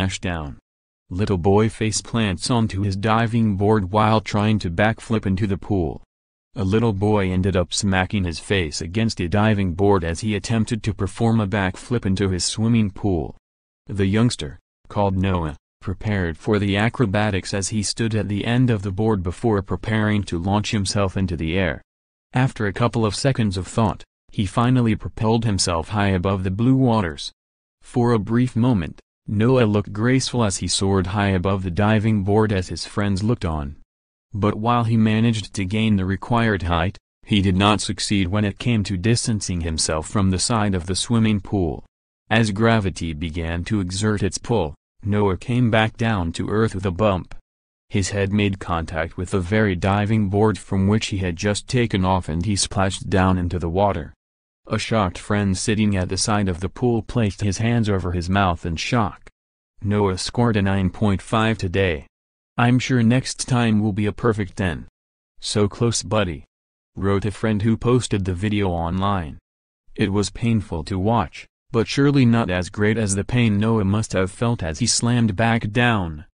splashdown. Little boy face plants onto his diving board while trying to backflip into the pool. A little boy ended up smacking his face against a diving board as he attempted to perform a backflip into his swimming pool. The youngster, called Noah, prepared for the acrobatics as he stood at the end of the board before preparing to launch himself into the air. After a couple of seconds of thought, he finally propelled himself high above the blue waters. For a brief moment, Noah looked graceful as he soared high above the diving board as his friends looked on. But while he managed to gain the required height, he did not succeed when it came to distancing himself from the side of the swimming pool. As gravity began to exert its pull, Noah came back down to earth with a bump. His head made contact with the very diving board from which he had just taken off and he splashed down into the water. A shocked friend sitting at the side of the pool placed his hands over his mouth in shock. Noah scored a 9.5 today. I'm sure next time will be a perfect 10. So close buddy. Wrote a friend who posted the video online. It was painful to watch, but surely not as great as the pain Noah must have felt as he slammed back down.